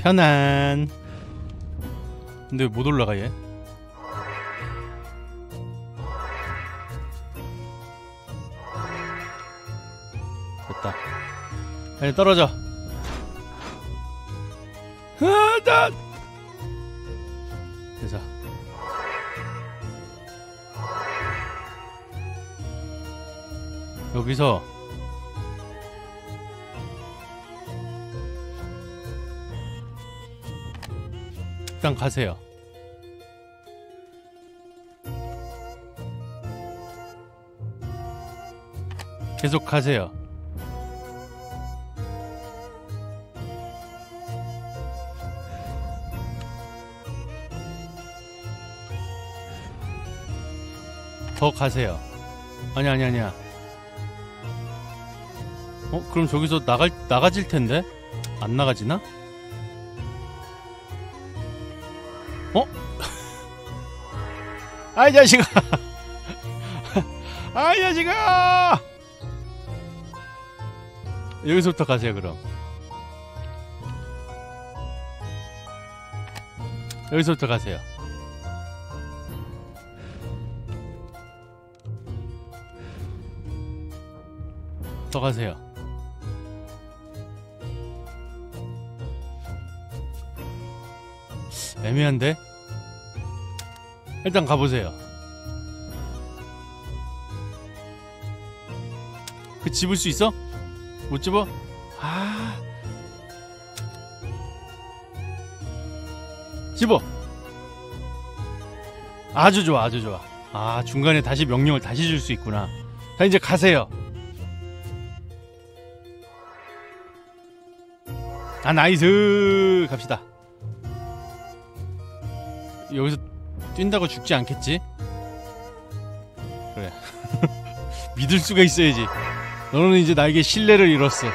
편안. 근데 못 올라가 얘? 됐다. 빨리 떨어져. 아나 됐어. 여기서 일단 가세요. 계속 가세요. 더 가세요. 아니 아니 아니야. 어? 그럼 저기서 나갈 나가질 텐데 안 나가지나? 이 자식아! 아이 자식아! 여기서부터 가세요 그럼. 여기서부터 가세요. 더 가세요. 애매한데? 일단 가보세요. 그 집을 수 있어? 못 집어? 아. 집어! 아주 좋아, 아주 좋아. 아, 중간에 다시 명령을 다시 줄 수 있구나. 자, 이제 가세요. 아, nice! 갑시다. 여기서 뛴다고 죽지 않겠지? 그래. 믿을 수가 있어야지. 너는 이제 나에게 신뢰를 잃었어.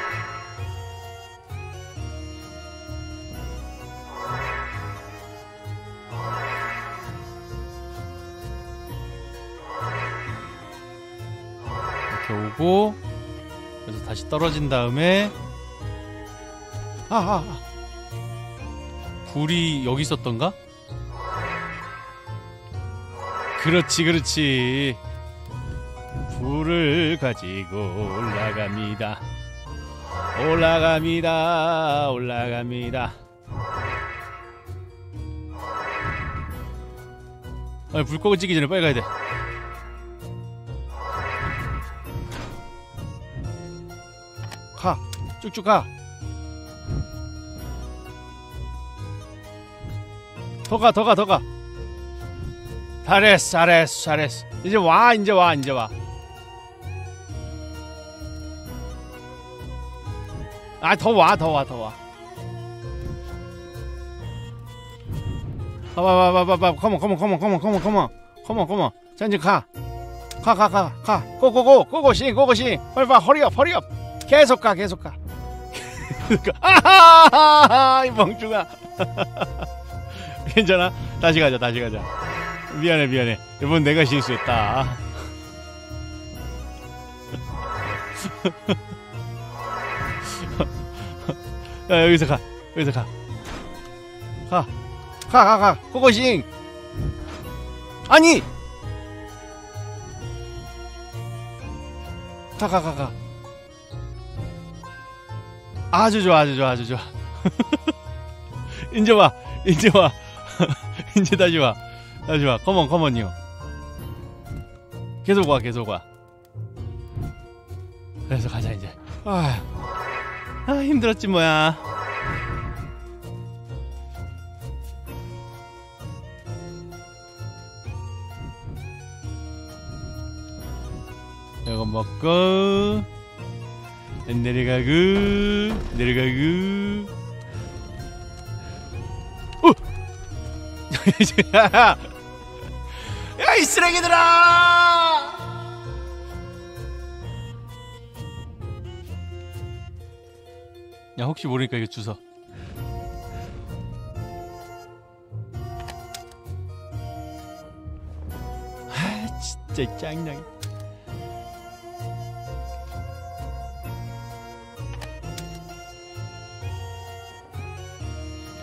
이렇게 오고 그래서 다시 떨어진 다음에 아, 아, 아. 불이 여기 있었던가? 그렇지 그렇지 불을 가지고 올라갑니다 올라갑니다 올라갑니다 아, 불 꺼지기 전에 빨리 가야 돼 가! 쭉쭉 가! 더 가, 더 가, 더 가! 잘했어 잘했어 잘했어 이제 와 이제 와 이제 와 아, 더 와, 더 와, 더 와. 봐봐, 봐봐, 봐봐. 컴온, 컴온, 컴온, 컴온, 컴온, 컴온. 컴온, 컴온. 자, 이제 가. 가, 가, 가, 가. 고고고, 고고싱, 고고싱. 빨리 봐, hurry up, hurry up. 계속 가, 계속 가. 아하하하, 이 멍충아. 괜찮아? 다시 가자, 다시 가자. 미안해 미안해. 이번 내가 실수했다. 야 여기서 가. 여기서 가 가. 가 가가. 고고싱. 아니! 가 가 가가. 아주 좋아 아주 좋아 아주 좋아. 이제 와. 이제 와. 이제 다시 와 와 컴온 컴온요 계속 와 계속 와. 그래서 가자 이제. 아, 아 힘들었지 뭐야. 이거 먹고. 내려가고 내려가고. 어! 야 이 쓰레기들아! 야 혹시 모르니까 이거 주워. 아 진짜 짱나게.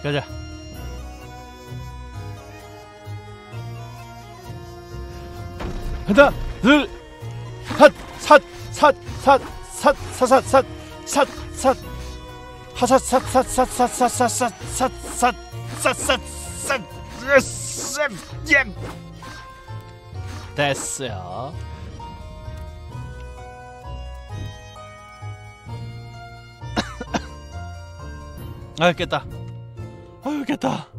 가자. 하나, 둘, 삿, 삿, 삿, 삿, 삿, 삿, 삿, 삿, 삿, 하삿, 삿, 삿, 삿, 삿, 삿, 삿, 삿, 삿, 삿, 삿, 삿, 삿, 삿, 예. 됐어요. 아 깼다. 아유 깼다.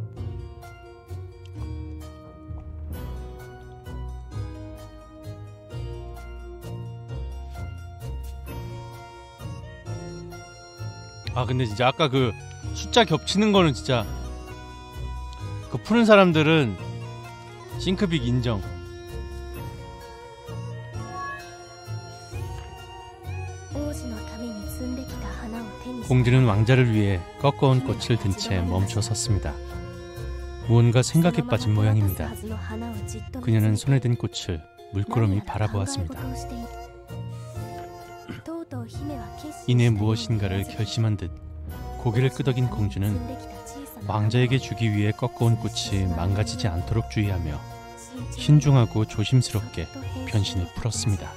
아 근데 진짜 아까 그 숫자 겹치는 거는 진짜 그 푸는 사람들은 싱크빅 인정. 공주는 왕자를 위해 꺾어온 꽃을 든 채 멈춰 섰습니다. 무언가 생각에 빠진 모양입니다. 그녀는 손에 든 꽃을 물끄러미 바라보았습니다. 이내 무엇인가를 결심한 듯 고개를 끄덕인 공주는 왕자에게 주기 위해 꺾어온 꽃이 망가지지 않도록 주의하며 신중하고 조심스럽게 변신을 풀었습니다.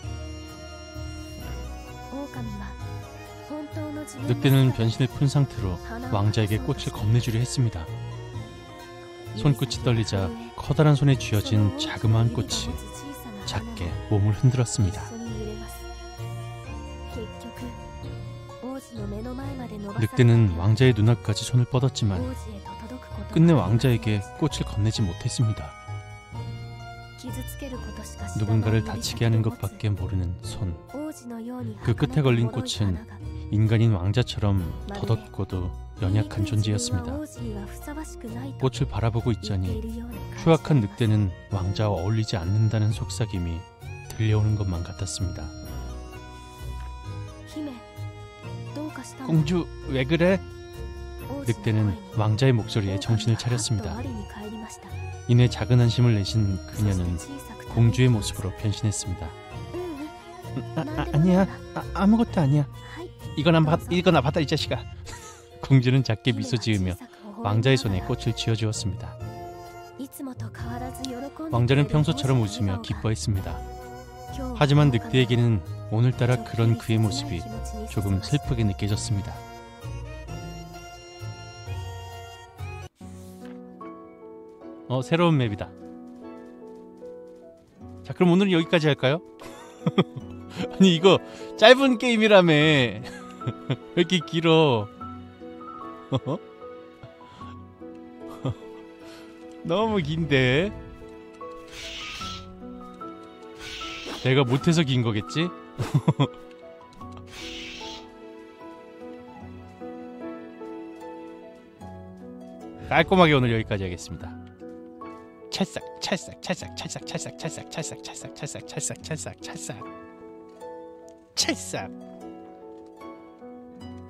늑대는 변신을 푼 상태로 왕자에게 꽃을 건네주려 했습니다. 손끝이 떨리자 커다란 손에 쥐어진 자그마한 꽃이 작게 몸을 흔들었습니다. 늑대는 왕자의 눈앞까지 손을 뻗었지만 끝내 왕자에게 꽃을 건네지 못했습니다. 누군가를 다치게 하는 것밖에 모르는 손. 그 끝에 걸린 꽃은 인간인 왕자처럼 더덥고도 연약한 존재였습니다. 꽃을 바라보고 있자니 추악한 늑대는 왕자와 어울리지 않는다는 속삭임이 들려오는 것만 같았습니다. 공주 왜 그래? 늑대는 왕자의 목소리에 정신을 차렸습니다. 이내 작은 한심을 내신 그녀는 공주의 모습으로 변신했습니다. 아, 아, 아니야 아, 무것도 아니야. 이거나 받 이거나 받아 이 자식아. 공주는 작게 미소 지으며 왕자의 손에 꽃을 쥐어주었습니다. 왕자는 평소처럼 웃으며 기뻐했습니다. 하지만 늑대에게는 오늘따라 그런 그의 모습이 조금 슬프게 느껴졌습니다. 어, 새로운 맵이다. 자, 그럼 오늘은 여기까지 할까요? 아니, 이거 짧은 게임이라며. 왜 이렇게 길어? 너무 긴데. 내가 못해서 긴 거겠지? 깔끔하게 오늘 여기까지 하겠습니다. 찰싹 찰싹 찰싹 찰싹 찰싹 찰싹 찰싹 찰싹 찰싹 찰싹 찰싹 찰싹 찰싹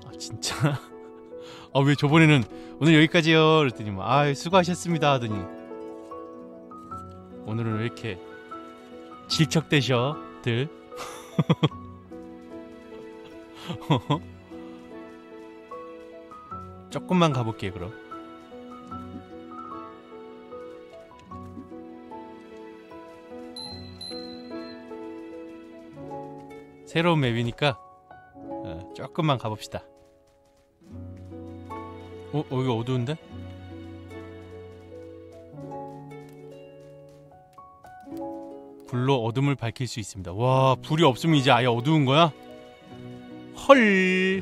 아 진짜 아 왜 저번에는 오늘 여기까지요 그랬더니 뭐아 수고하셨습니다 하더니 오늘은 왜 이렇게 질척대셔들 조금만 가볼게요 그럼 새로운 맵이니까 어, 조금만 가봅시다 어? 여기 어두운데? 불로 어둠을 밝힐 수 있습니다. 와, 불이 없으면 이제 아예 어두운 거야? 헐.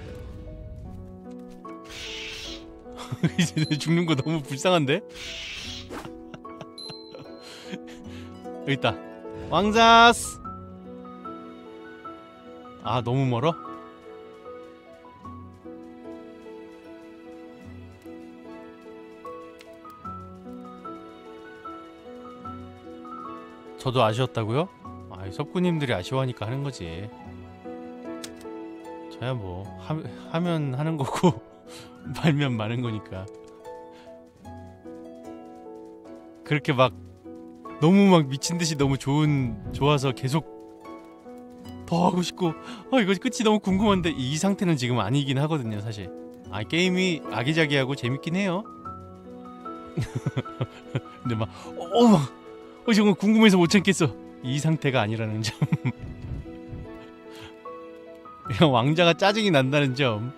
이제 죽는 거 너무 불쌍한데? 여기 있다. 왕자스. 아, 너무 멀어? 저도 아쉬웠다고요? 아, 석구님들이 아쉬워하니까 하는 거지. 저야 뭐 하, 하면 하는 거고 말면 마는 거니까. 그렇게 막 너무 막 미친 듯이 너무 좋은 좋아서 계속 더 하고 싶고 어 이거 끝이 너무 궁금한데 이 상태는 지금 아니긴 하거든요 사실. 아 게임이 아기자기하고 재밌긴 해요. 근데 막 어, 막 어, 정말 궁금해서 못 참겠어. 이 상태가 아니라는 점. 그냥 왕자가 짜증이 난다는 점.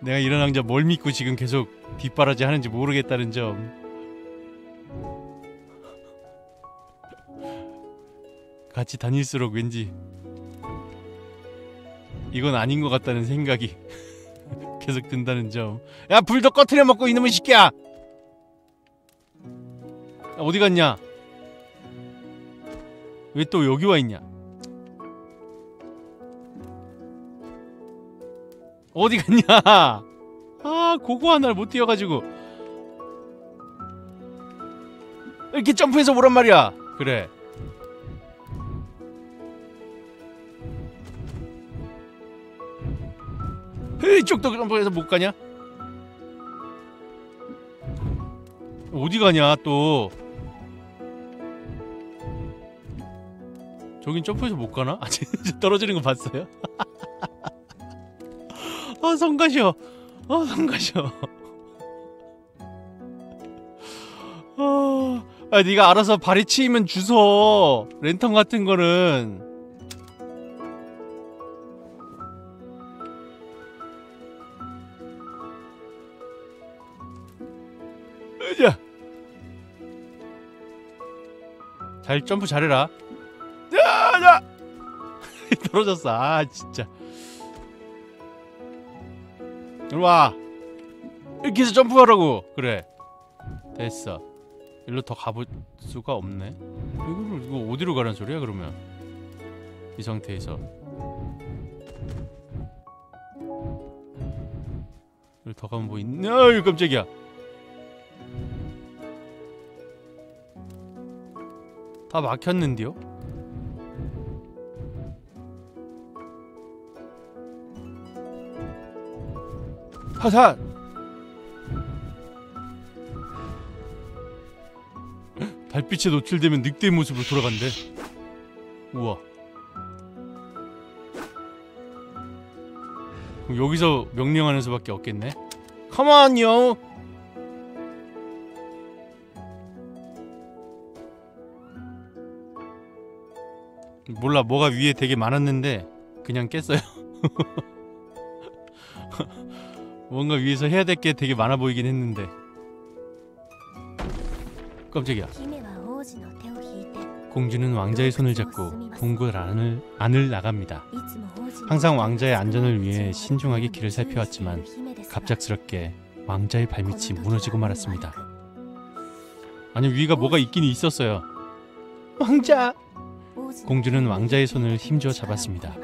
내가 이런 왕자 뭘 믿고 지금 계속 뒷바라지 하는지 모르겠다는 점. 같이 다닐수록 왠지 이건 아닌 것 같다는 생각이 계속 든다는 점. 야 불도 꺼트려 먹고 이놈의 새끼야. 야, 어디 갔냐? 왜 또 여기 와 있냐? 어디 갔냐? 아 고고 하나를 못 뛰어가지고 이렇게 점프해서 오란 말이야. 그래. 이쪽도 점프해서 못 가냐? 어디 가냐 또? 저긴 점프해서 못 가나? 아, 진짜 떨어지는 거 봤어요? 아 성가셔 아 성가셔 아, 아 네가 알아서 발이 치이면 주워 랜턴 같은 거는 으쌰. 잘 점프 잘해라 야, 야! 떨어졌어. 아 진짜. 일로와. 이렇게 해서 점프하라고. 그래. 됐어. 일로 더 가볼 수가 없네. 이거를 이거 어디로 가란 소리야 그러면? 이 상태에서. 여기 더 가면 뭐 있냐? 어이 깜짝이야. 다 막혔는데요? 화산! 달빛에 노출되면 늑대의 모습으로 돌아간대. 우와. 여기서 명령하는 수밖에 없겠네. 컴온 요 몰라 뭐가 위에 되게 많았는데 그냥 깼어요 뭔가 위에서 해야 될 게 되게 많아 보이긴 했는데. 깜짝이야. 공주는 왕자의 손을 잡고 궁궐 안을, 안을 나갑니다. 항상 왕자의 안전을 위해 신중하게 길을 살펴왔지만 갑작스럽게 왕자의 발밑이 무너지고 말았습니다. 아니 위가 뭐가 있긴 있었어요. 왕자! 공주는 왕자의 손을 힘줘 잡았습니다.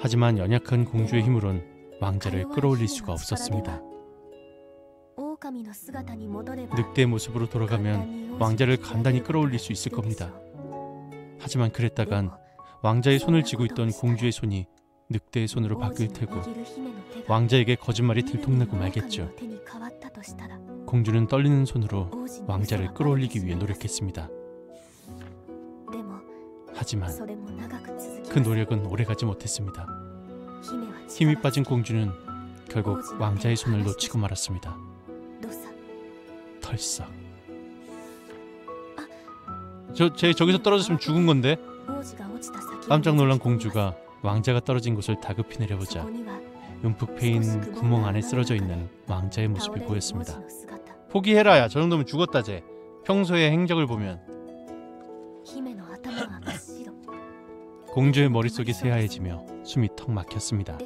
하지만 연약한 공주의 힘으론 왕자를 끌어올릴 수가 없었습니다 늑대의 모습으로 돌아가면 왕자를 간단히 끌어올릴 수 있을 겁니다. 하지만 그랬다간 왕자의 손을 쥐고 있던 공주의 손이 늑대의 손으로 바뀔 테고 왕자에게 거짓말이 들통나고 말겠죠. 공주는 떨리는 손으로 왕자를 끌어올리기 위해 노력했습니다. 하지만 그 노력은 오래가지 못했습니다. 힘이 빠진 공주는 결국 왕자의 손을 놓치고 말았습니다. 털썩. 저, 제 저기서 떨어졌으면 죽은 건데 깜짝 놀란 공주가 왕자가 떨어진 곳을 다급히 내려보자 움푹 패인 구멍 안에 쓰러져 있는 왕자의 모습이 보였습니다. 포기해라야. 저 정도면 죽었다 쟤. 평소의 행적을 보면 공주의 머릿속이 새하얘지며 숨이 턱 막혔습니다.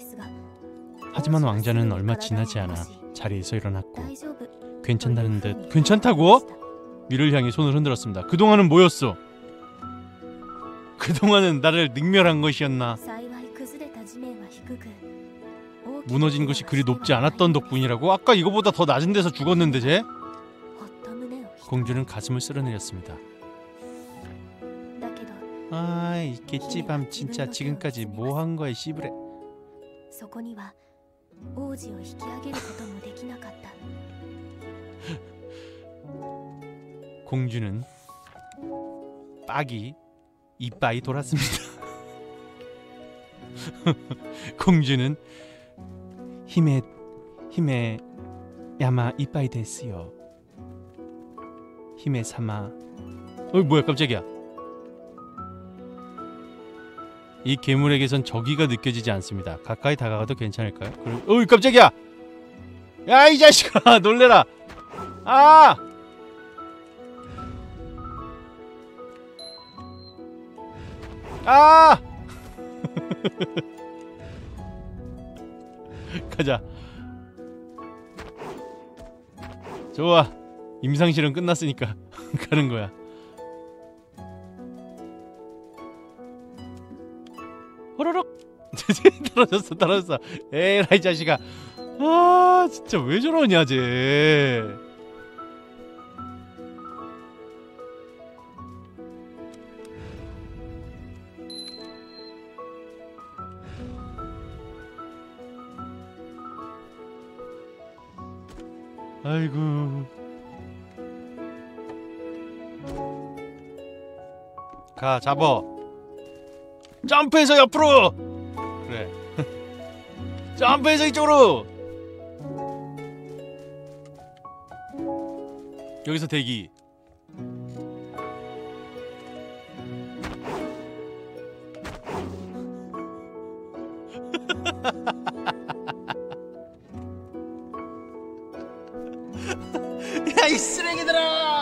하지만 왕자는 얼마 지나지 않아 자리에서 일어났고 괜찮다는 듯 괜찮다고? 위를 향해 손을 흔들었습니다. 그동안은 뭐였어? 그동안은 나를 능멸한 것이었나? 무너진 것이 그리 높지 않았던 덕분이라고? 아까 이거보다 더 낮은 데서 죽었는데 쟤? 공주는 가슴을 쓸어내렸습니다. 아, 이 개찌밤 진짜 지금까지 뭐 한 거야, 씨부레. そこには王子を引き上げることもできなかった 공주는 빡이 이빠이 돌았습니다. 공주는 힘에 힘에 야마 이빠이 데스요. 힘의 사마. 어이 뭐야 깜짝이야. 이 괴물에게선 저기가 느껴지지 않습니다. 가까이 다가가도 괜찮을까요? 그럼 어이 깜짝이야. 야 이 자식아 놀래라. 아! 아! 가자. 좋아. 임상실은 끝났으니까 가는 거야. 호로록 떨어졌어 떨어졌어. 에라이 자식아. 아 진짜 왜 저러냐 쟤. 아이고. 가 잡어. 점프해서 옆으로. 그래. 점프해서 이쪽으로. 여기서 대기. 야 이 쓰레기들아!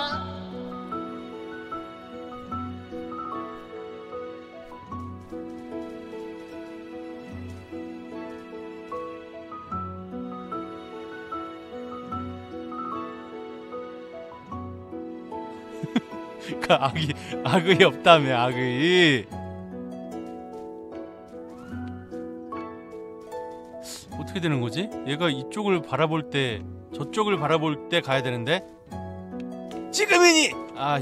그 악이 악의 없다며 악의. 어떻게 되는 거지? 얘가 이쪽을 바라볼 때 저쪽을 바라볼 때 가야 되는데? 지금이니! 아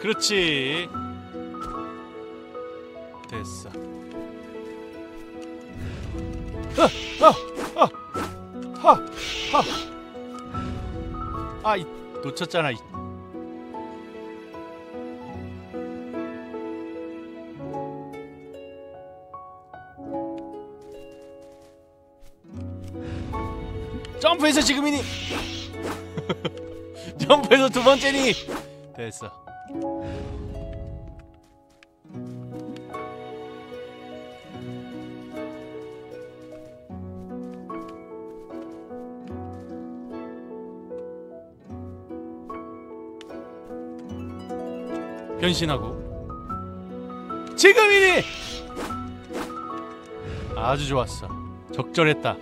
그렇지. 됐어 아, 이, 놓쳤잖아. 이. 점프해서 지금이니. 점프해서 두 번째니. 됐어. 변신하고. 지금이니! 아주 좋았어. 적절했다.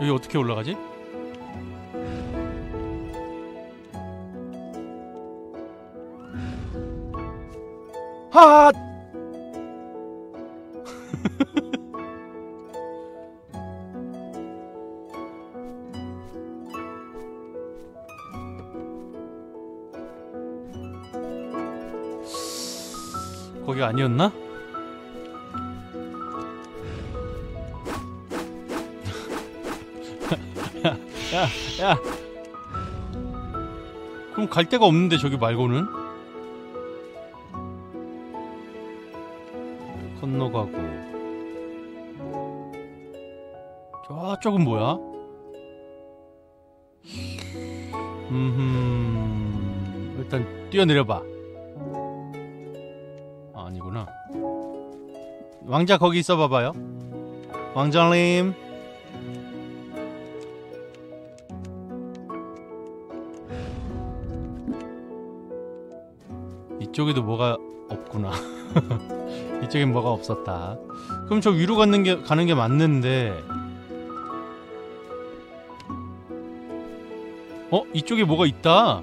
여기 어떻게 올라가지? 하 아니었나? 야, 야, 야. 그럼 갈 데가 없는데 저기 말고는? 건너가고. 저쪽은 뭐야? 음, 일단 뛰어내려봐. 왕자 거기 있어 봐봐요. 왕자님. 이쪽에도 뭐가 없구나. 이쪽엔 뭐가 없었다. 그럼 저 위로 가는 게 가는 게 맞는데. 어, 이쪽에 뭐가 있다.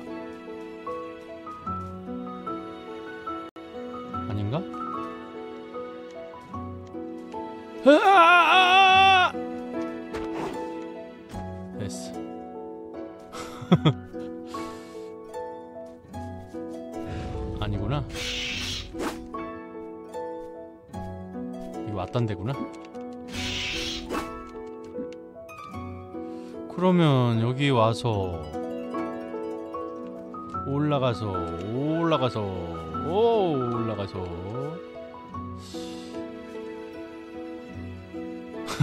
와서 올라가서 올라가서 오 올라가서.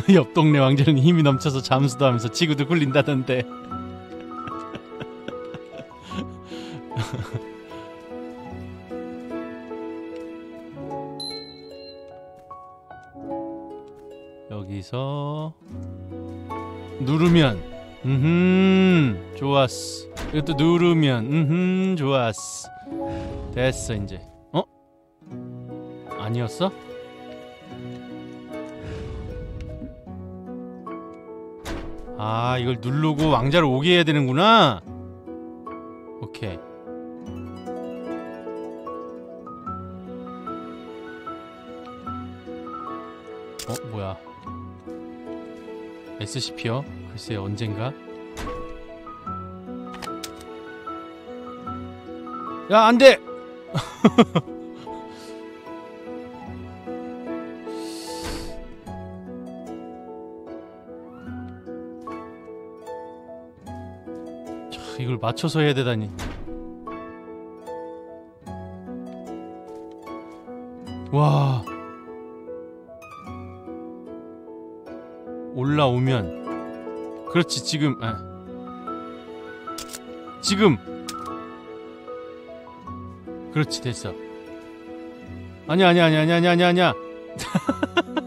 옆 동네 왕자는 힘이 넘쳐서 잠수도 하면서 지구도 굴린다던데 이것도 누르면 음 좋았어 됐어 이제 어? 아니었어? 아 이걸 누르고 왕자를 오게 해야 되는구나 오케이 어 뭐야 SCP요? 글쎄 언젠가 야 안 돼. 자, 이걸 맞춰서 해야 되다니. 와. 올라오면. 그렇지 지금. 아. 지금 그렇지 됐어. 아니야 아니야 아니야 아니야 아니야 아니야.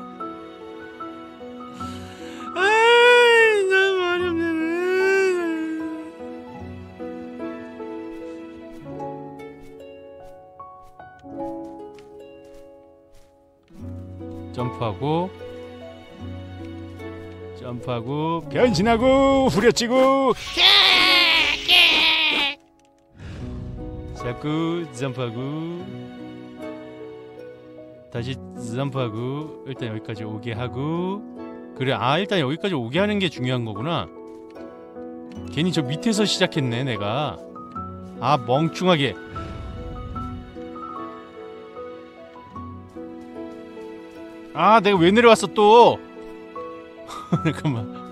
점프하고 점프하고. 변신하고 후려치고 자꾸 점프하고. 다시 점프하고 일단 여기까지 오게 하고. 그래 아 일단 여기까지 오게 하는 게 중요한 거구나. 괜히 저 밑에서 시작했네 내가. 아 멍충하게. 아 내가 왜 내려왔어 또? 잠깐만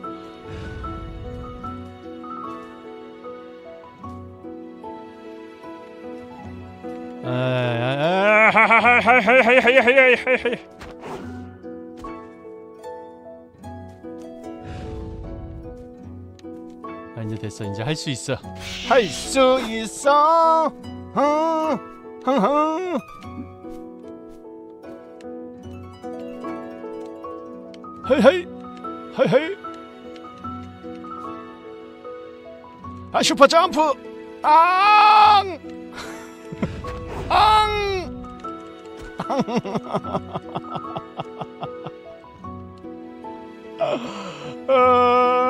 아 이제 됐어. 이제 할 수 있어. 할 수 있어. 흥흥흥 헤이헤이 헤이헤이. 아 슈퍼 점프. 앙! 앙! 아...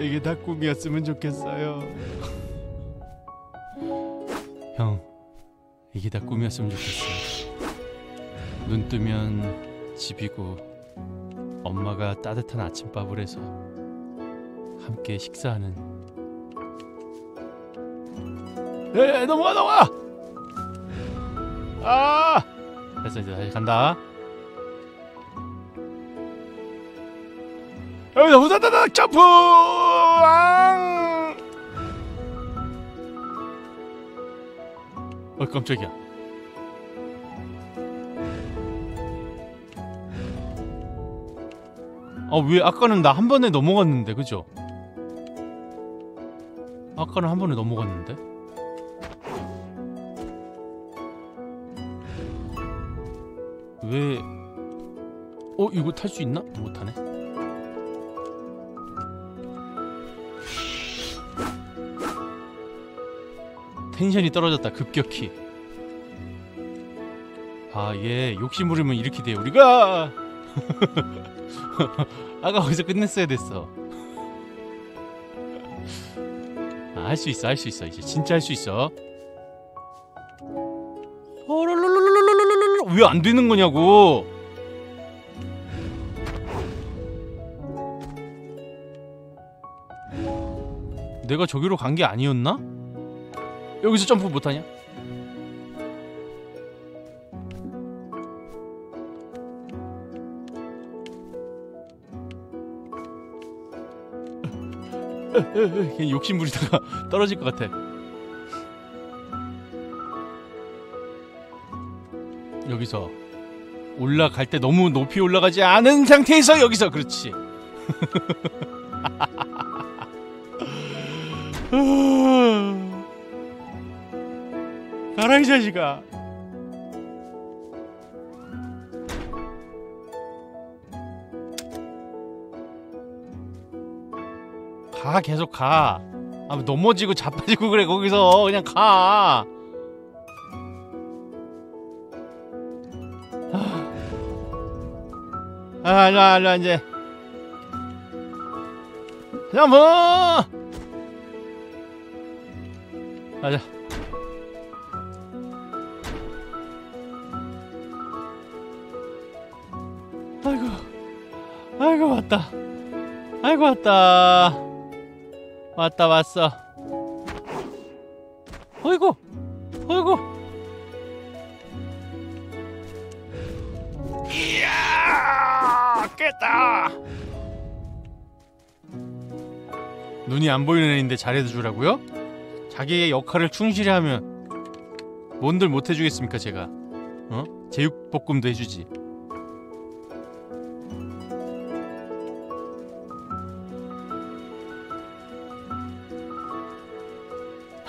이게 다 꿈이었으면 좋겠어요. 형, 이게 다 꿈이었으면 좋겠어. 눈 뜨면 집이고 엄마가 따뜻한 아침밥을 해서 함께 식사하는. 에 넘어가 넘어가. 아, 됐어 이제 다시 간다. 여기서 후다다닥 점프! 앙! 어 깜짝이야. 아왜 아까는 나 한 번에 넘어갔는데 그죠? 아까는 한 번에 넘어갔는데? 왜? 어 이거 탈 수 있나? 못하네. 텐션이 떨어졌다 급격히. 아, 얘 욕심 부리면 이렇게 돼. 우리가 아까 거기서 끝냈어야 됐어. 아, 할 수 있어, 할 수 있어. 이제 진짜 할 수 있어. 왜 안 되는 거냐고. 내가 저기로 간 게 아니었나? 여기서 점프 못하냐? 그냥 욕심 부리다가 떨어질 것 같아. 여기서 올라갈 때 너무 높이 올라가지 않은 상태에서 여기서 그렇지. 가라 이 자식아. 가 계속 가. 아 넘어지고 자빠지고 그래 거기서 그냥 가. 아, 일로와, 일로와, 이제. 점프! 가자. 아이고, 아이고, 왔다. 아이고, 왔다. 왔다, 왔어. 어이구, 어이구. 이야, 깼다. 눈이 안 보이는 애인데 잘해도 주라고요? 자기의 역할을 충실히 하면 뭔들 못 해주겠습니까 제가 어? 제육볶음도 해주지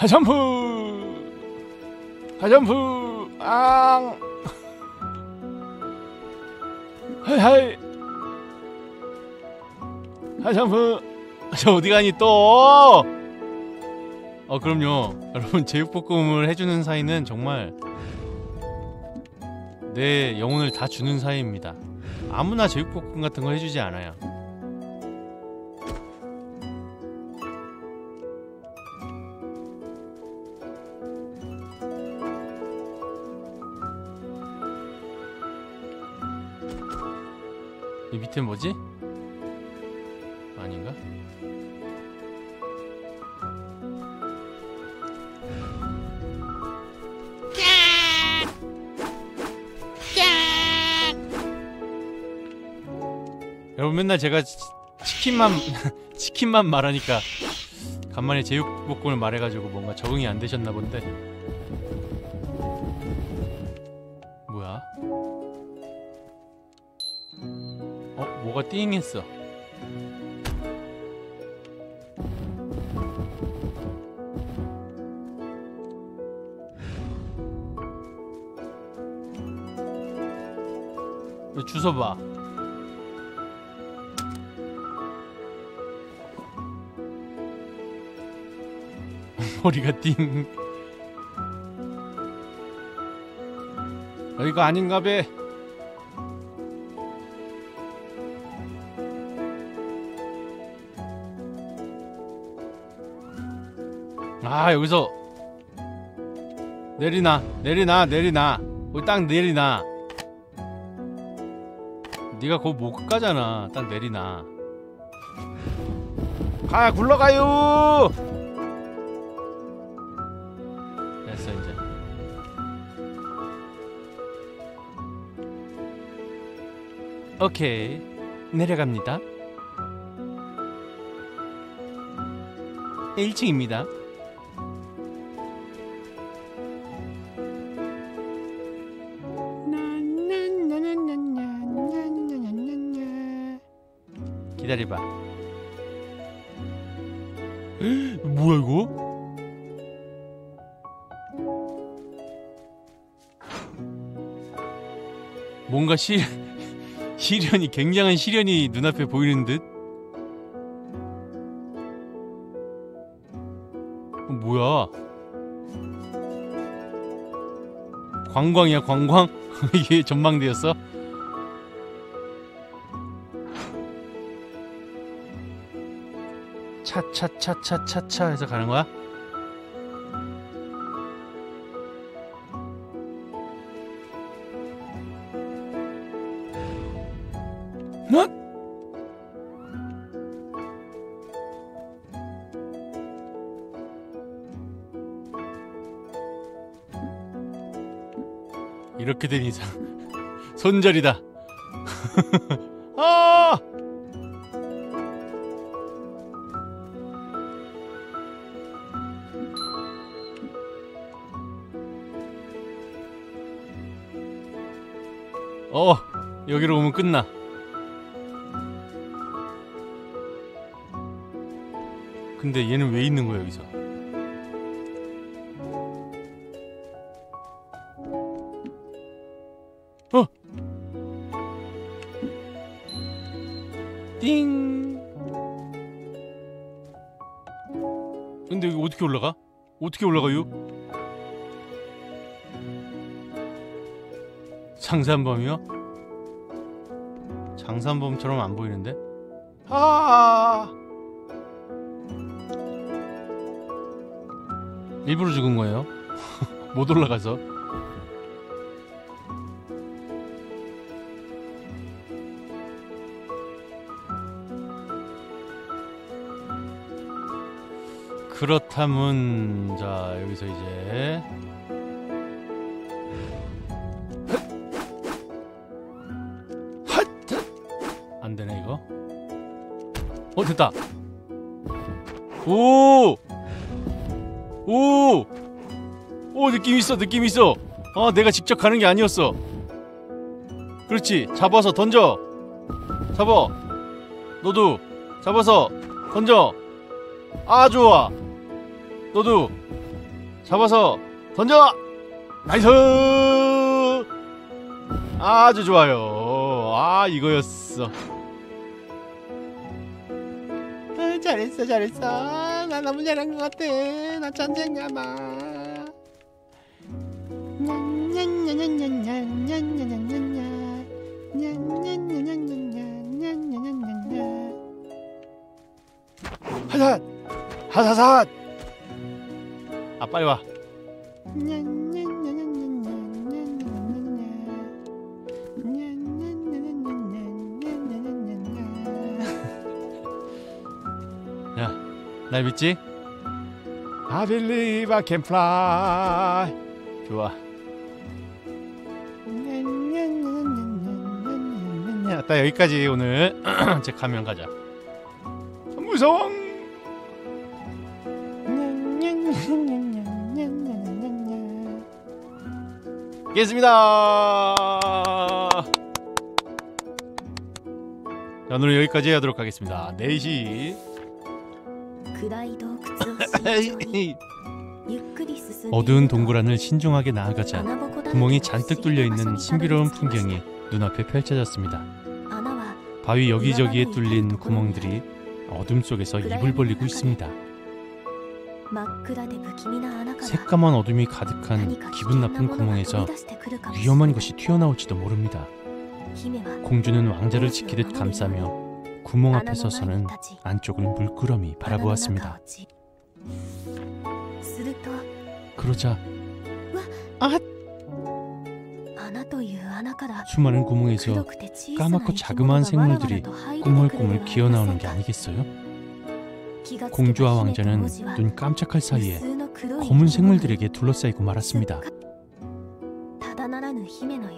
하점프 하점프 앙. 하이하이. 하점프 저 어디 가니 또? 어 그럼요. 여러분 제육볶음을 해주는 사이는 정말 내 영혼을 다 주는 사이입니다. 아무나 제육볶음 같은 거 해주지 않아요 밑에 뭐지? 아닌가? 여러분 맨날 제가 치, 치킨만 치킨만 말하니까 간만에 제육볶음을 말해가지고 뭔가 적응이 안 되셨나 본데 띵 했어. 이거 주소 봐. 머리가 띵. 여기가 아닌가 배 아 여기서 내리나 내리나 내리나. 거기 딱 내리나. 네가 거기 못 가잖아. 딱 내리나. 가 굴러가요. 됐어 이제. 오케이. 내려갑니다. 1층입니다 시, 시련이 굉장한 시련이 눈앞에 보이는 듯? 어, 뭐야? 관광이야 관광? 이게 전망대였어? 차차차차차차 해서 가는 거야? 이렇게 된 이상 손절이다. 아! 어, 여기로 오면 끝나. 근데 얘는 왜 있는 거야, 여기서? 어떻게 올라가요? 장산범이요? 장산범처럼 안 보이는데? 아! 일부러 죽은 거예요? 못 올라가서. 그렇다면 자 여기서 이제 안 되네 이거. 어 됐다. 오, 오, 오 느낌 있어 느낌 있어. 어 내가 직접 가는 게 아니었어. 그렇지 잡아서 던져. 잡아. 너도 잡아서 던져. 아 좋아. 너도 잡아서 던져. nice. 아주 좋아요. 아 이거였어. 아, 잘했어 잘했어. 나 너무 잘한 것 같아. 나 천재인가 봐. 하삿 하사삿 아 빨리 와 야, 날 믿지? I believe I can fly. 좋아. 나 여기까지 오늘 제 가면 가자. 무서워. 뵙겠습니다. 자, 오늘 여기까지 하도록 하겠습니다. 4시. 어두운 동굴 안을 신중하게 나아가자 구멍이 잔뜩 뚫려 있는 신비로운 풍경이 눈앞에 펼쳐졌습니다. 바위 여기저기에 뚫린 구멍들이 어둠 속에서 입을 벌리고 있습니다. 새까만 어둠이 가득한 기분 나쁜 구멍에서 위험한 것이 튀어나올지도 모릅니다. 공주는 왕자를 지키듯 감싸며 구멍 앞에 서서는 안쪽을 물끄러미 바라보았습니다. 그러자 아! 수많은 구멍에서 까맣고 자그마한 생물들이 꾸물꾸물 기어나오는 게 아니겠어요? 공주와 왕자는 눈 깜짝할 사이에 검은 생물들에게 둘러싸이고 말았습니다.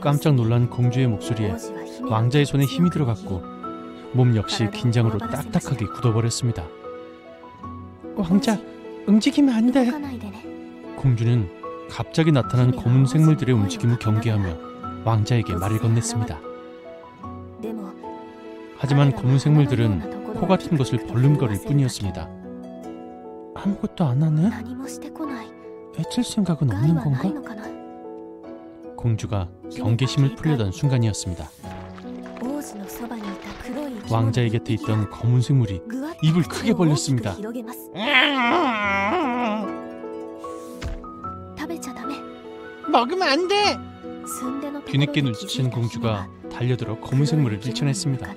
깜짝 놀란 공주의 목소리에 왕자의 손에 힘이 들어갔고 몸 역시 긴장으로 딱딱하게 굳어버렸습니다. 왕자, 움직이면 안 돼. 공주는 갑자기 나타난 검은 생물들의 움직임을 경계하며 왕자에게 말을 건넸습니다. 하지만 검은 생물들은 코 같은 것을 벌름거릴 뿐이었습니다. 아무것도 안 하네? 애칠 생각은 없는 건가? 공주가 경계심을 풀려던 순간이었습니다. 왕자의 곁에 있던 검은 생물이 입을 크게 벌렸습니다. 먹으면 안 돼! 뒤늦게 눈치챈 공주가 달려들어 검은 생물을 밀쳐냈습니다.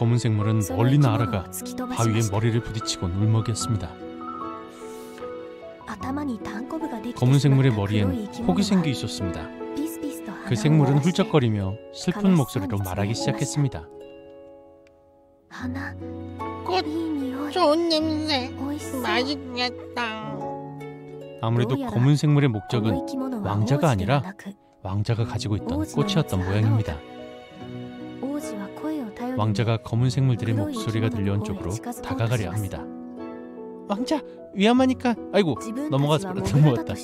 검은 생물은 멀리 날아가 바위에 머리를 부딪히고 울먹였습니다. 검은 생물의 머리엔 폭이 생겨 있었습니다. 그 생물은 훌쩍거리며 슬픈 목소리로 말하기 시작했습니다. 꽃, 좋은 냄새, 맛있겠다. 아무래도 검은 생물의 목적은 왕자가 아니라 왕자가 가지고 있던 꽃이었던 모양입니다. 왕자가 검은 생물들의 목소리가 들려온 쪽으로 다가가려 합니다. 왕자 위험하니까 아이고 넘어가서 넘어갔다.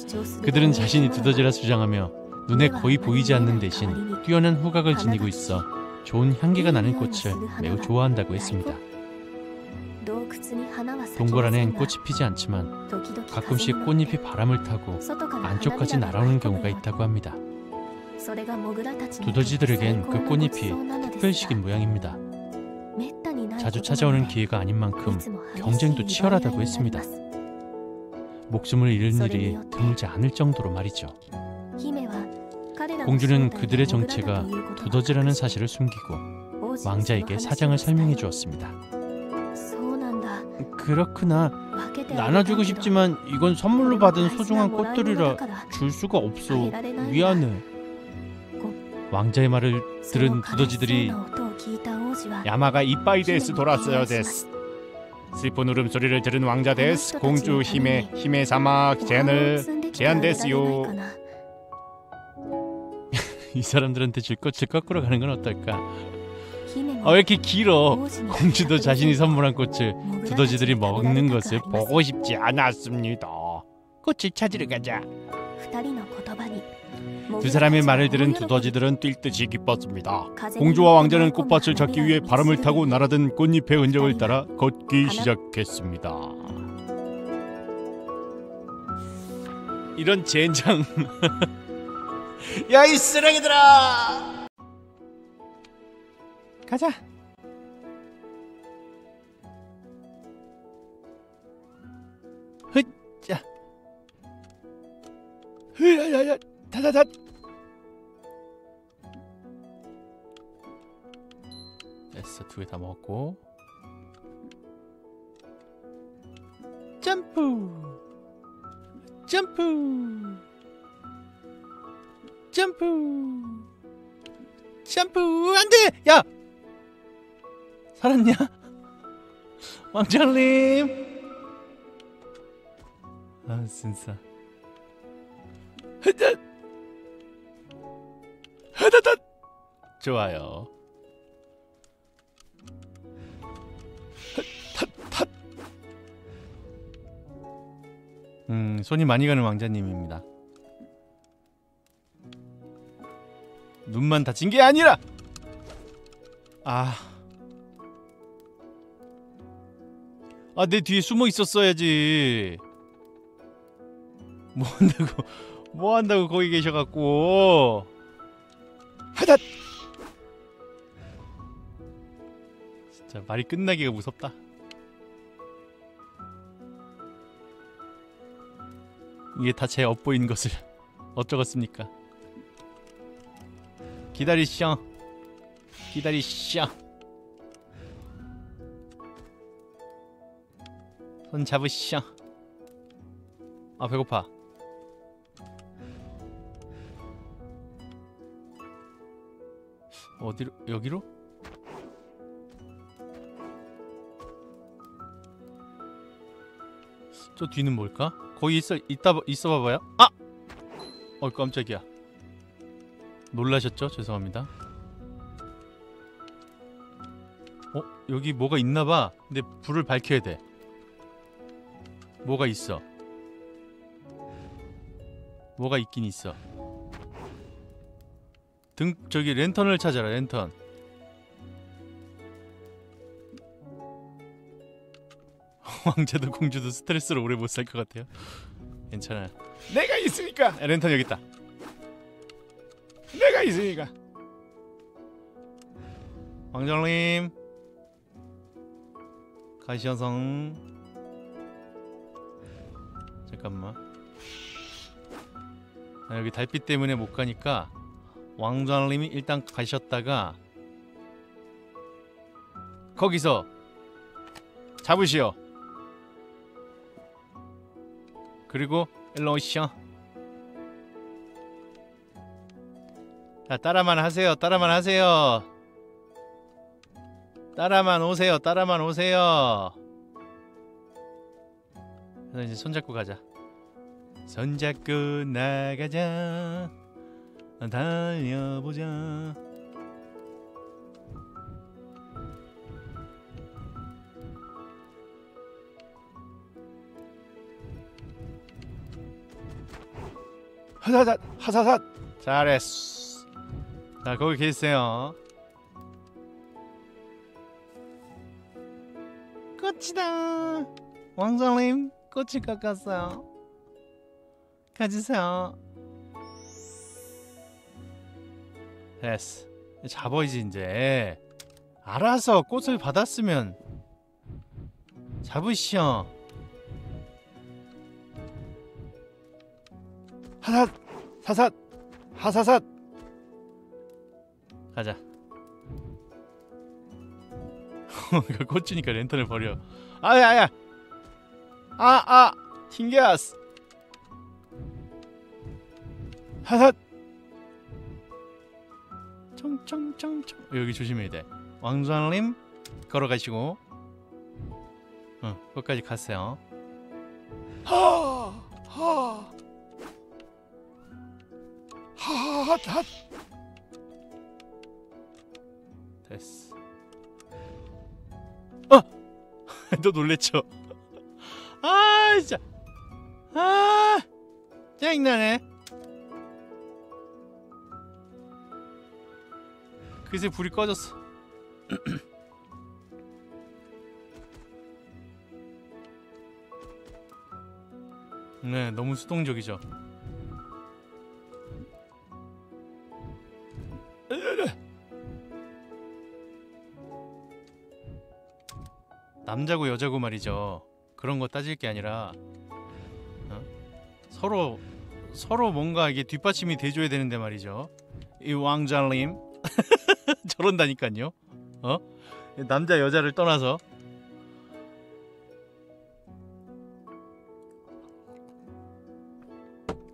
그들은 자신이 두더지라 주장하며 눈에 거의 보이지 않는 대신 뛰어난 후각을 지니고 있어 좋은 향기가 나는 꽃을 매우 좋아한다고 했습니다. 동굴 안엔 꽃이 피지 않지만 가끔씩 꽃잎이 바람을 타고 안쪽까지 날아오는 경우가 있다고 합니다. 두더지들에겐 그 꽃잎이 특별식인 모양입니다. 자주 찾아오는 기회가 아닌 만큼 경쟁도 치열하다고 했습니다. 목숨을 잃은 일이 드물지 않을 정도로 말이죠. 공주는 그들의 정체가 두더지라는 사실을 숨기고 왕자에게 사정을 설명해 주었습니다. 그렇구나. 나눠주고 싶지만 이건 선물로 받은 소중한 꽃들이라 줄 수가 없어. 미안해. 왕자의 말을 들은 두더지들이 야마가 이빠이 데스 돌았어요 데스. 슬픈 울음소리를 들은 왕자 데스 공주 힘의 힘의 사막 제안을 제안 데스요. 이 사람들한테 줄 꽃을 거꾸로 가는 건 어떨까? 아, 왜 이렇게 길어? 공주도 자신이 선물한 꽃을 두더지들이 먹는 것을 보고 싶지 않았습니다. 꽃을 찾으러 가자. 두 사람의 말을 들은 두더지들은 뛸 듯이 기뻤습니다. 공주와 왕자는 꽃밭을 찾기 위해 바람을 타고 날아든 꽃잎의 흔적을 따라 걷기 시작했습니다. 이런 젠장. 야 이 쓰레기들아! 가자. 흑자. 흐야야야. 다다다. 됐어 두 개 다 먹었고. 점프. 점프. 점프. 점프 안돼 야 살았냐 왕자님 아 진짜 흐닷 좋아요 핫핫 음 손이 많이 가는 왕자님입니다 눈만 다친 게 아니라 아. 아, 내 뒤에 숨어 있었어야지. 뭐 한다고, 뭐 한다고 거기 계셔갖고. 하닷! 진짜 말이 끝나기가 무섭다. 이게 다제 엿보인 것을 어쩌겠습니까? 기다리시오. 기다리시오. 손 잡으시오. 아 배고파. 어디로 여기로? 저 뒤는 뭘까? 거기 있어 있다 있어 봐봐요. 아! 어 깜짝이야. 놀라셨죠? 죄송합니다. 어? 여기 뭐가 있나봐. 근데 불을 밝혀야 돼. 뭐가 있어. 뭐가 있긴 있어. 등 저기 랜턴을 찾아라. 랜턴. 왕자도 공주도 스트레스로 오래 못 살 것 같아요. 괜찮아요. 내가 있으니까. 랜턴 여기 있다. 내가 있으니까. 왕정님 가시어서 잠깐만. 아, 여기 달빛 때문에 못 가니까 왕정님이 일단 가셨다가 거기서 잡으시오. 그리고 일로 오시오. 자, 따라만 하세요. 따라만 하세요. 따라만 오세요. 따라만 오세요. 이제 손잡고 가자. 손잡고 나가자. 달려보자. 하사삿 하사삿 잘했어. 자 거기 계세요. 꽃이다. 왕자님 꽃이 깎았어요. 가지세요 됐어. 잡아야지 이제. 알아서 꽃을 받았으면. 잡으시오. 하삿 사삿 하사삿. 가자. 이거 꽂히니까 랜턴을 버려. 아야 아야. 아아. 튕겨스 하삿 청청청청 여기 조심해야 돼. 왕좌님 걸어가시고. 어 거기까지 갔어요. 하하. 하핫핫 됐어. 어! 너 놀랬죠? 아 진짜. 아 짜증나네 그새 불이 꺼졌어 네 너무 수동적이죠 남자고 여자고 말이죠. 그런 거 따질 게 아니라 어? 서로 서로 뭔가 이게 뒷받침이 돼줘야 되는데 말이죠. 이 왕자님 저런다니까요. 어? 남자 여자를 떠나서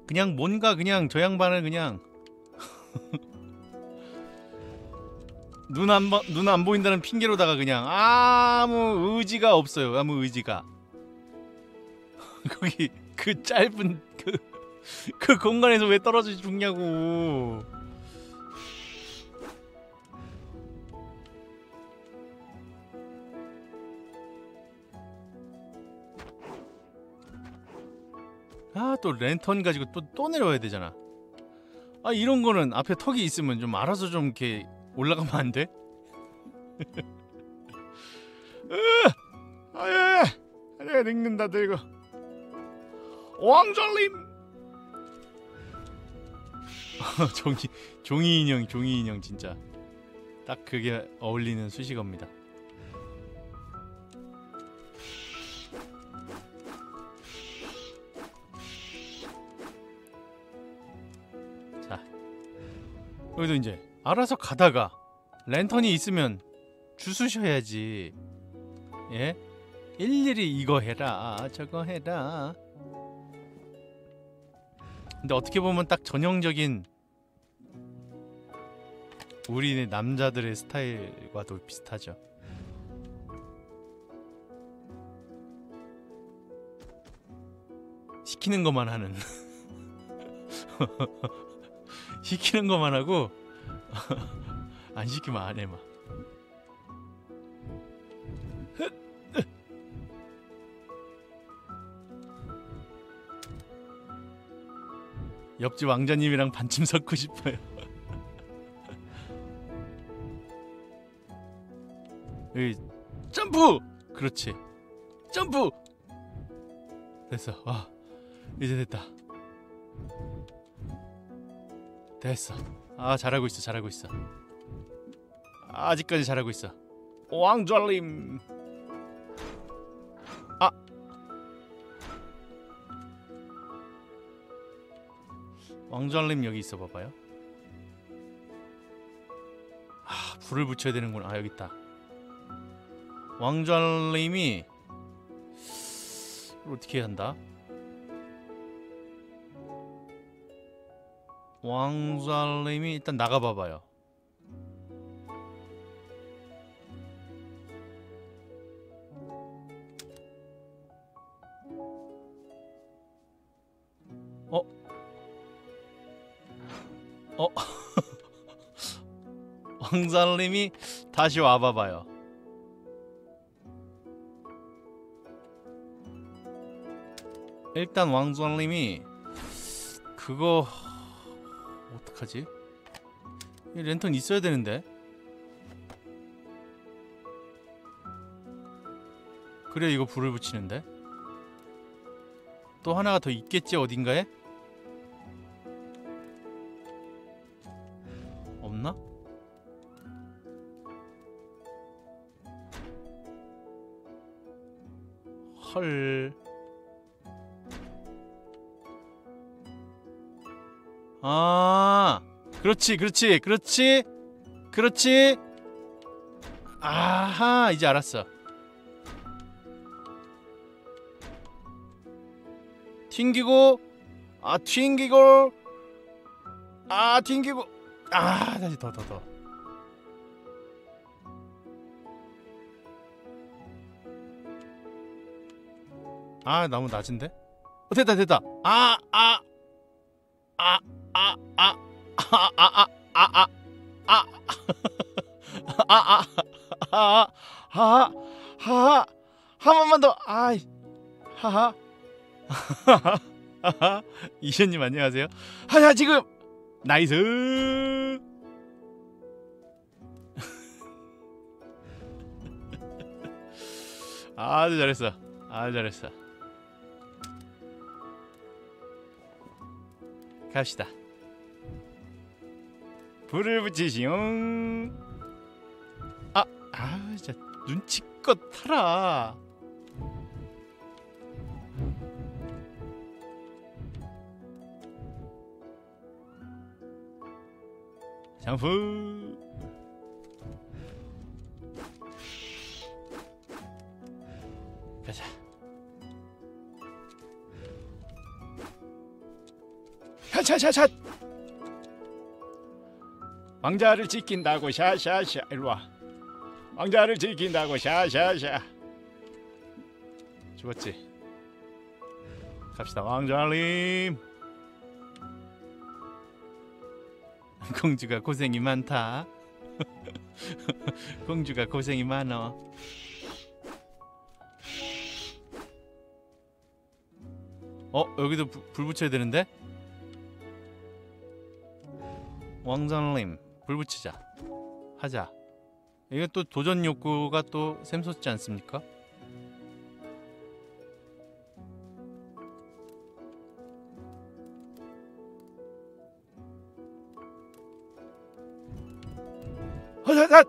그냥 뭔가 그냥 저 양반을 그냥 눈 안 눈 안 보인다는 핑계로다가 그냥 아무 의지가 없어요. 아무 의지가. 거기 그 짧은 그, 그 공간에서 왜 떨어져 죽냐고. 아 또 랜턴 가지고 또 또 내려와야 되잖아. 아 이런 거는 앞에 턱이 있으면 좀 알아서 좀 이렇게 올라가면 안 돼? 아예 내가 늙는다 늙어 왕절님 종이 종이 인형 종이 인형 진짜 딱 그게 어울리는 수식어입니다. 여기도 이제 알아서 가다가 랜턴이 있으면 주수셔야지. 예? 일일이 이거 해라 저거 해라. 근데 어떻게 보면 딱 전형적인 우리네 남자들의 스타일과도 비슷하죠. 시키는 것만 하는 시키는 것만 하고 안 시키면 안 해 막. 옆집 왕자님이랑 반쯤 섞고 싶어요. 여기 점프! 그렇지. 점프! 됐어. 아, 이제 됐다. 됐어. 아, 잘하고 있어. 잘하고 있어. 아직까지 잘하고 있어. 왕절림. 아. 왕절림 여기 있어 봐봐요. 아, 불을 붙여야 되는구나. 아, 여기 있다. 왕절림이 어떻게 한다? 왕잘님이 일단 나가봐봐요. 어? 어? 왕잘님이 다시 와봐봐요. 일단 왕잘님이 그거 어떡하지? 이 랜턴 있어야 되는데. 그래 이거 불을 붙이는데. 또 하나가 더 있겠지 어딘가에? 그렇지, 그렇지, 그렇지, 그렇지. 아하, 이제 알았어. 튕기고, 아, 튕기고, 아, 튕기고, 아, 다시 더, 더, 더. 아, 너무 낮은데? 어, 됐다, 됐다. 아, 아, 아, 아, 아, 아, 아, 아, 아, 아, 아, 아, 아, 아, 아, 아, 한 번만 더. 아이, 하하, 하하. 이현님 안녕하세요. 하야 지금 nice. 아주 잘했어. 아주 잘했어. 갑시다. 불을 붙이시옹. 아, 아, 진짜 눈치껏 타라. 장fu. 가자. 샷샷샷샷 왕자를 지킨다고 샤샤샤. 일로 와. 왕자를 지킨다고 샤샤샤. 죽었지? 갑시다. 왕자님. 공주가 고생이 많다. 공주가 고생이 많어. 어 여기도 부- 불 붙여야 되는데? 왕자님 불 붙이자. 하자. 이게 또 도전 욕구가 또 샘솟지 않습니까? 하사삿!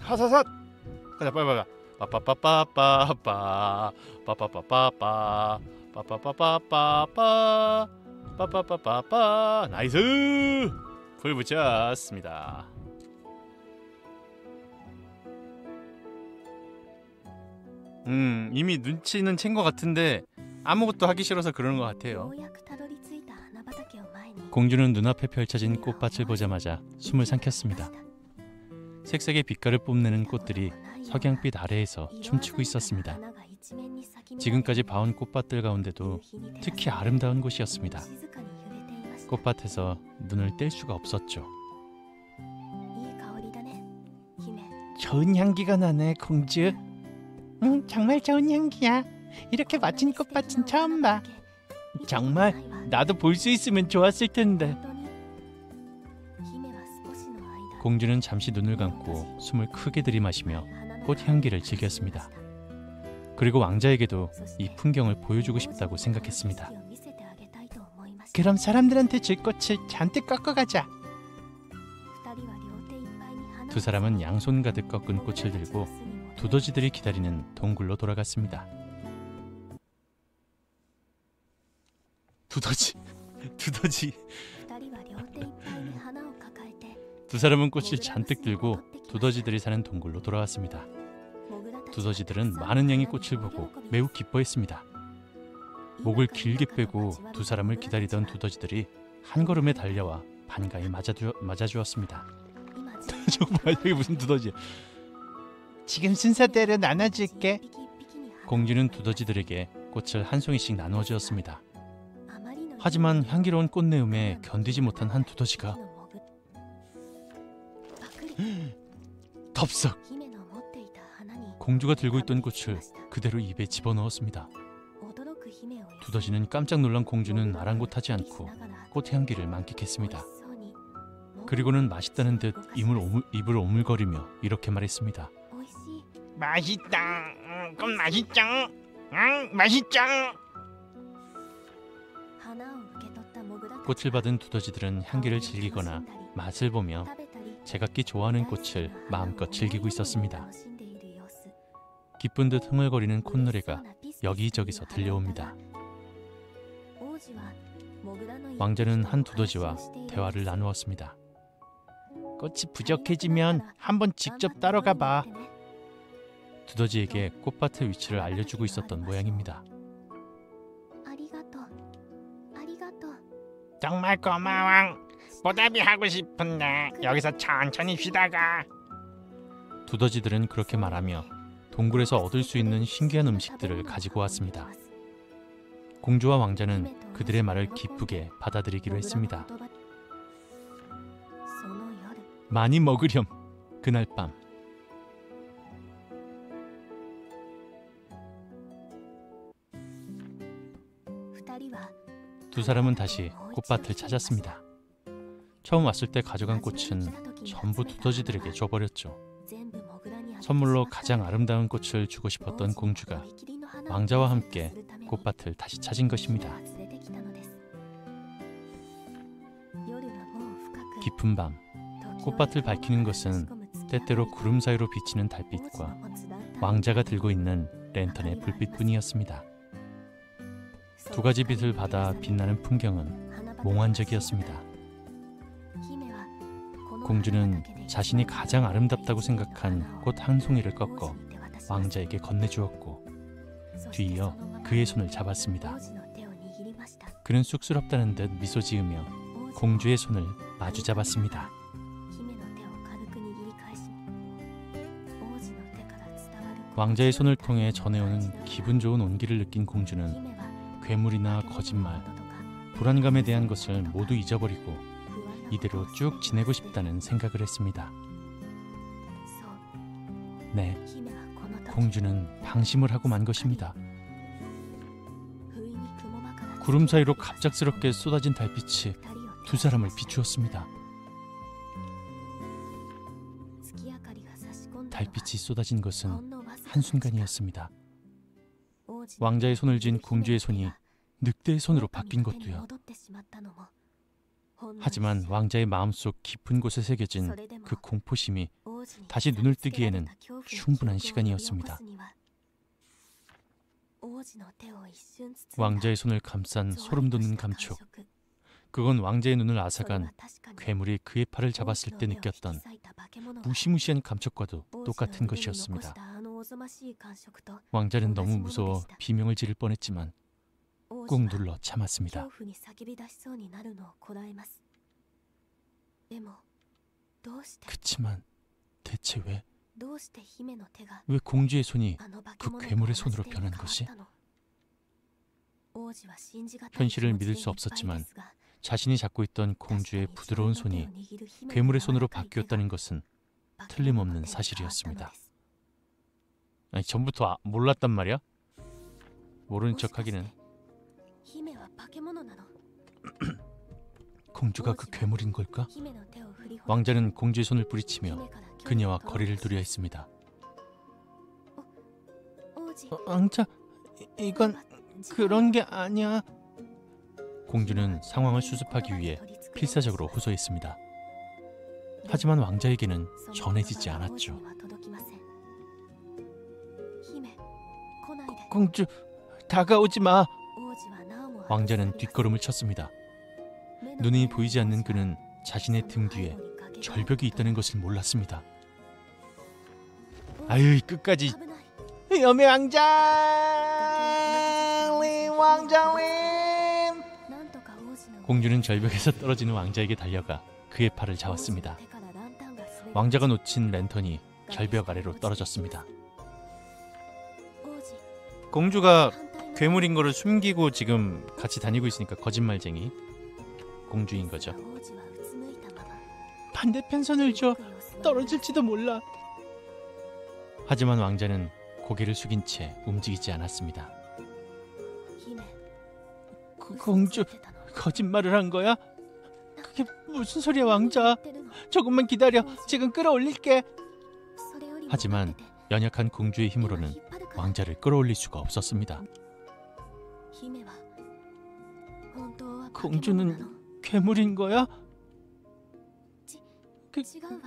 하사삿! 가자 빨리 빨리 빠빠빠빠빠빠 빠빠빠빠빠 빠빠빠빠빠 빠빠빠빠빠. nice. 불 붙였습니다. 음 이미 눈치는 챈 것 같은데 아무것도 하기 싫어서 그러는 것 같아요. 공주는 눈앞에 펼쳐진 꽃밭을 보자마자 숨을 삼켰습니다. 색색의 빛깔을 뽐내는 꽃들이 석양빛 아래에서 춤추고 있었습니다. 지금까지 봐온 꽃밭들 가운데도 특히 아름다운 곳이었습니다. 꽃밭에서 눈을 뗄 수가 없었죠. 좋은 향기가 나네, 공주. 응, 정말 좋은 향기야. 이렇게 멋진 꽃밭은 처음 봐. 정말 나도 볼 수 있으면 좋았을 텐데. 공주는 잠시 눈을 감고 숨을 크게 들이마시며 꽃 향기를 즐겼습니다. 그리고 왕자에게도 이 풍경을 보여주고 싶다고 생각했습니다. 그럼 사람들한테 줄 꽃을 잔뜩 꺾어 가자. 두 사람은 양손 가득 꺾은 꽃을 들고 두더지들이 기다리는 동굴로 돌아갔습니다. 두더지, 두더지. 두 사람은 꽃을 잔뜩 들고 두더지들이 사는 동굴로 돌아왔습니다. 두더지들은 많은 양의 꽃을 보고 매우 기뻐했습니다. 목을 길게 빼고 두 사람을 기다리던 두더지들이 한 걸음에 달려와 반가이 맞아주, 맞아주었습니다. 정말 여기 무슨 두더지야? 지금 순서대로 나눠줄게. 공주는 두더지들에게 꽃을 한 송이씩 나누어 주었습니다. 하지만 향기로운 꽃내음에 견디지 못한 한 두더지가 덥석 공주가 들고 있던 꽃을 그대로 입에 집어넣었습니다. 두더지는 깜짝 놀란 공주는 아랑곳하지 않고 꽃 향기를 만끽했습니다. 그리고는 맛있다는 듯 입을, 오물, 입을 오물거리며 이렇게 말했습니다. 맛있다. 음, 꽃 맛있죠? 응, 맛있죠? 꽃을 받은 두더지들은 향기를 즐기거나 맛을 보며 제각기 좋아하는 꽃을 마음껏 즐기고 있었습니다. 기쁜 듯 흥얼거리는 콧노래가 여기저기서 들려옵니다. 왕자는 한 두더지와 대화를 나누었습니다. 꽃이 부족해지면 한번 직접 따라가 봐. 두더지에게 꽃밭의 위치를 알려주고 있었던 모양입니다. 정말 고마워. 보답이 하고 싶은데 여기서 천천히 쉬다가 두더지들은 그렇게 말하며 동굴에서 얻을 수 있는 신기한 음식들을 가지고 왔습니다. 공주와 왕자는 그들의 말을 기쁘게 받아들이기로 했습니다. 많이 먹으렴. 그날 밤 두 사람은 다시 꽃밭을 찾았습니다. 처음 왔을 때 가져간 꽃은 전부 두더지들에게 줘버렸죠. 선물로 가장 아름다운 꽃을 주고 싶었던 공주가 왕자와 함께 꽃밭을 다시 찾은 것입니다. 깊은 밤 꽃밭을 밝히는 것은 때때로 구름 사이로 비치는 달빛과 왕자가 들고 있는 랜턴의 불빛뿐이었습니다. 두 가지 빛을 받아 빛나는 풍경은 몽환적이었습니다. 공주는 자신이 가장 아름답다고 생각한 꽃 한 송이를 꺾어 왕자에게 건네주었고 뒤이어 그의 손을 잡았습니다. 그는 쑥스럽다는 듯 미소 지으며 공주의 손을 마주 잡았습니다. 왕자의 손을 통해 전해오는 기분 좋은 온기를 느낀 공주는 괴물이나 거짓말, 불안감에 대한 것을 모두 잊어버리고 이대로 쭉 지내고 싶다는 생각을 했습니다. 네, 공주는 방심을 하고 만 것입니다. 구름 사이로 갑작스럽게 쏟아진 달빛이 두 사람을 비추었습니다. 달빛이 쏟아진 것은 한순간이었습니다. 왕자의 손을 쥔 공주의 손이 늑대의 손으로 바뀐 것도요. 하지만 왕자의 마음속 깊은 곳에 새겨진 그 공포심이 다시 눈을 뜨기에는 충분한 시간이었습니다. 왕자의 손을 감싼 소름 돋는 감촉. 그건 왕자의 눈을 앗아간 괴물이 그의 팔을 잡았을 때 느꼈던 무시무시한 감촉과도 똑같은 것이었습니다. 왕자는 너무 무서워 비명을 지를 뻔했지만 꾹 눌러 참았습니다. 그치만 대체 왜, 왜 공주의 손이 그 괴물의 손으로 변한 것이? 현실을 믿을 수 없었지만 자신이 잡고 있던 공주의 부드러운 손이 괴물의 손으로 바뀌었다는 것은 틀림없는 사실이었습니다. 아니 전부터 아, 몰랐단 말이야? 모르는 척하기는 공주가 그 괴물인 걸까? 왕자는 공주의 손을 뿌리치며 그녀와 거리를 두려 했습니다. 어, 왕자, 이- 이건 그런 게 아니야. 공주는 상황을 수습하기 위해 필사적으로 호소했습니다. 하지만 왕자에게는 전해지지 않았죠. 공주, 다가오지 마. 왕자는 뒷걸음을 쳤습니다. 눈이 보이지 않는 그는 자신의 등 뒤에 절벽이 있다는 것을 몰랐습니다. 아유, 끝까지 위험해 왕자님, 왕자님. 공주는 절벽에서 떨어지는 왕자에게 달려가 그의 팔을 잡았습니다. 왕자가 놓친 랜턴이 절벽 아래로 떨어졌습니다. 공주가 괴물인 거를 숨기고 지금 같이 다니고 있으니까 거짓말쟁이 공주인 거죠. 반대편 손을 줘 떨어질지도 몰라. 하지만 왕자는 고개를 숙인 채 움직이지 않았습니다. 그 공주 거짓말을 한 거야? 그게 무슨 소리야 왕자? 조금만 기다려. 지금 끌어올릴게. 하지만 연약한 공주의 힘으로는 왕자를 끌어올릴 수가 없었습니다. 공주는 괴물인 거야? 그,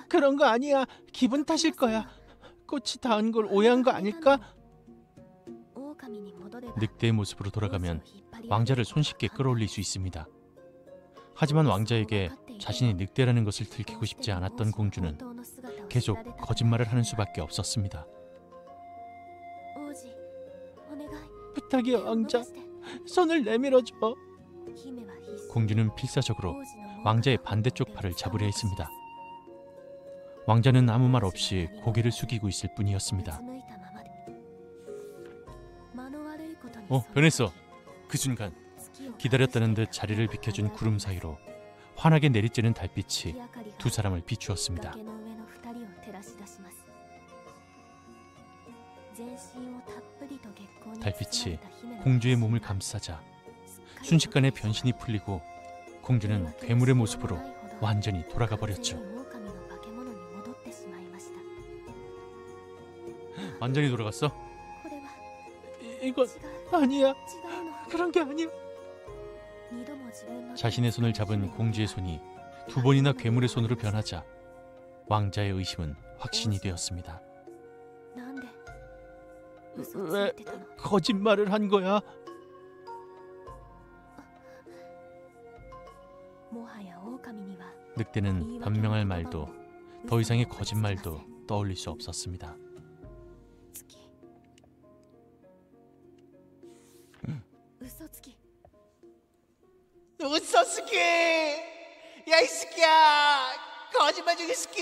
그런 거 아니야. 기분 탓일 거야. 꽃이 닿은 걸 오해한 거 아닐까? 늑대의 모습으로 돌아가면 왕자를 손쉽게 끌어올릴 수 있습니다. 하지만 왕자에게 자신이 늑대라는 것을 들키고 싶지 않았던 공주는 계속 거짓말을 하는 수밖에 없었습니다. 부탁이야 왕자, 손을 내밀어줘. 공주는 필사적으로 왕자의 반대쪽 팔을 잡으려 했습니다. 왕자는 아무 말 없이 고개를 숙이고 있을 뿐이었습니다. 어, 변했어. 그 순간 기다렸다는 듯 자리를 비켜준 구름 사이로 환하게 내리쬐는 달빛이 두 사람을 비추었습니다. 달빛이 공주의 몸을 감싸자 순식간에 변신이 풀리고 공주는 괴물의 모습으로 완전히 돌아가 버렸죠. 완전히 돌아갔어? 이- 이건 아니야. 그런 게 아니야. 자신의 손을 잡은 공주의 손이 두 번이나 괴물의 손으로 변하자 왕자의 의심은 확신이 되었습니다. 왜 거짓말을 한 거야? 늑대는 변명할 말도 더 이상의 거짓말도 떠올릴 수 없었습니다. 웃어 스키! 야이 스키야! 거짓말 중이 스키!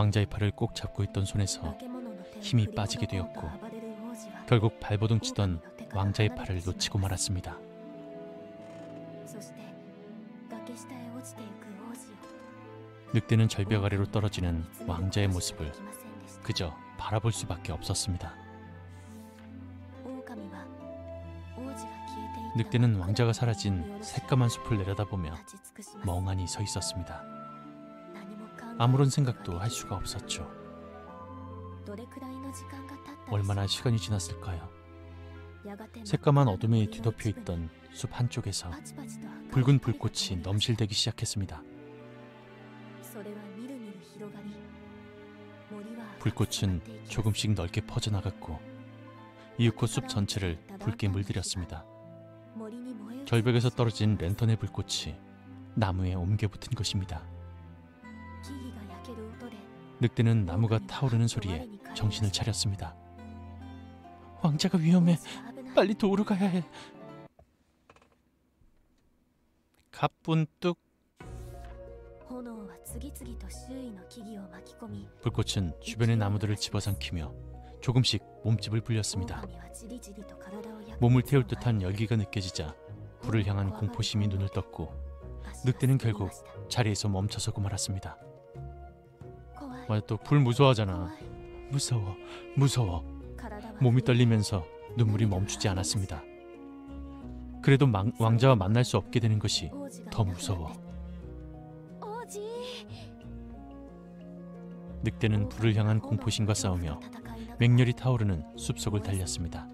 왕자의 팔을 꼭 잡고 있던 손에서 힘이 빠지게 되었고 결국 발버둥 치던 왕자의 팔을 놓치고 말았습니다. 늑대는 절벽 아래로 떨어지는 왕자의 모습을 그저 바라볼 수밖에 없었습니다. 늑대는 왕자가 사라진 새까만 숲을 내려다보며 멍하니 서 있었습니다. 아무런 생각도 할 수가 없었죠. 얼마나 시간이 지났을까요? 새까만 어둠에 뒤덮여 있던 숲 한쪽에서 붉은 불꽃이 넘실대기 시작했습니다. 불꽃은 조금씩 넓게 퍼져나갔고 이윽고 숲 전체를 붉게 물들였습니다. 절벽에서 떨어진 랜턴의 불꽃이 나무에 옮겨 붙은 것입니다. 늑대는 나무가 타오르는 소리에 정신을 차렸습니다. 왕자가 위험해. 빨리 도우러 가야 해. 가뿐 뚝 불꽃은 주변의 나무들을 집어삼키며 조금씩 몸집을 불렸습니다. 몸을 태울 듯한 열기가 느껴지자 불을 향한 공포심이 눈을 떴고 늑대는 결국 자리에서 멈춰서고 말았습니다. 맞아 또 불 무서워하잖아. 무서워, 무서워. 몸이 떨리면서 눈물이 멈추지 않았습니다. 그래도 망, 왕자와 만날 수 없게 되는 것이 더 무서워. 늑대는 불을 향한 공포심과 싸우며 맹렬히 타오르는 숲속을 달렸습니다.